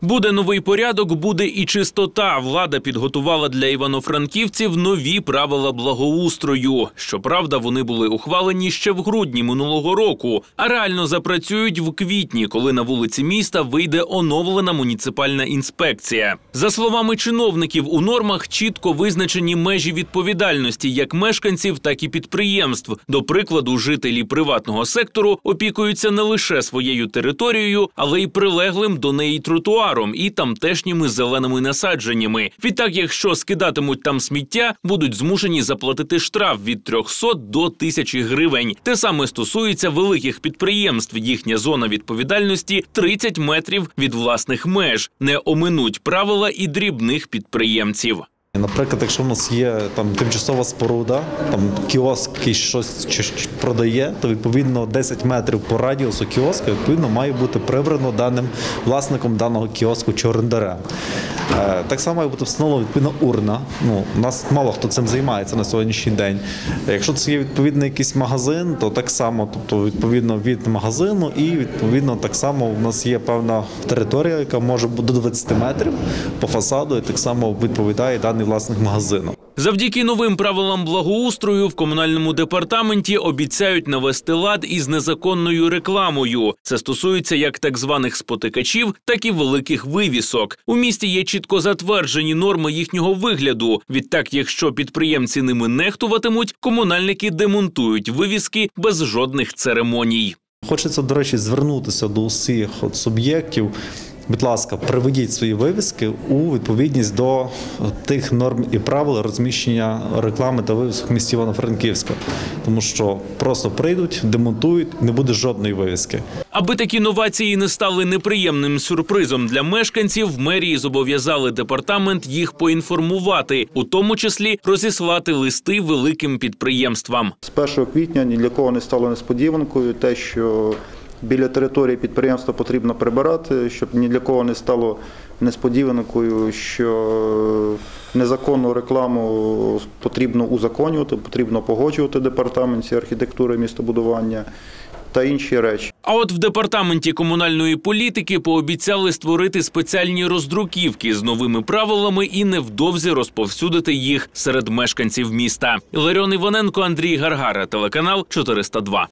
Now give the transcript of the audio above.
Буде новий порядок, буде і чистота. Влада підготувала для івано-франківців нові правила благоустрою. Щоправда, вони були ухвалені ще в грудні минулого року, а реально запрацюють в квітні, коли на вулиці міста вийде оновлена муніципальна інспекція. За словами чиновників, у нормах чітко визначені межі відповідальності як мешканців, так і підприємств. До прикладу, жителі приватного сектору опікуються не лише своєю територією, але й прилеглим до неї тротуаром і тамтешніми зеленими насадженнями. Відтак, якщо скидатимуть там сміття, будуть змушені заплатити штраф від 300 до 1000 гривень. Те саме стосується великих підприємств. Їхня зона відповідальності 30 метрів від власних меж. Не оминуть правила і дрібних підприємців. Наприклад, якщо в нас є там тимчасова споруда, там кіоск який щось продає, то відповідно 10 метрів по радіусу кіоска відповідно має бути прибрано даним власником даного кіоску чи орендарем. Е, Так само має бути встановлена відповідно урна. Ну, у нас мало хто цим займається на сьогоднішній день. Якщо це є відповідний якийсь магазин, то так само, тобто відповідно від магазину, і відповідно так само у нас є певна територія, яка може бути до 20 метрів по фасаду, і так само відповідає даний власник магазину. Завдяки новим правилам благоустрою в комунальному департаменті обіцяють навести лад із незаконною рекламою. Це стосується як так званих спотикачів, так і великих вивісок. У місті є чітко затверджені норми їхнього вигляду. Відтак, якщо підприємці ними нехтуватимуть, комунальники демонтують вивіски без жодних церемоній. Хочеться, до речі, звернутися до усіх суб'єктів. Будь ласка, приведіть свої вивіски у відповідність до тих норм і правил розміщення реклами та вивісок в місті Івано-Франківська, тому що просто прийдуть, демонтують, не буде жодної вивіски. Аби такі новації не стали неприємним сюрпризом для мешканців, в мерії зобов'язали департамент їх поінформувати, у тому числі розіслати листи великим підприємствам. З 1 квітня ні для кого не стало несподіванкою те, що біля території підприємства потрібно прибирати, щоб ні для кого не стало несподіванкою, що незаконну рекламу потрібно узаконювати, потрібно погоджувати департаменті архітектури містобудування та інші речі. А от в департаменті комунальної політики пообіцяли створити спеціальні роздруківки з новими правилами і невдовзі розповсюдити їх серед мешканців міста. Іларіон Іваненко, Андрій Гаргара, телеканал 402.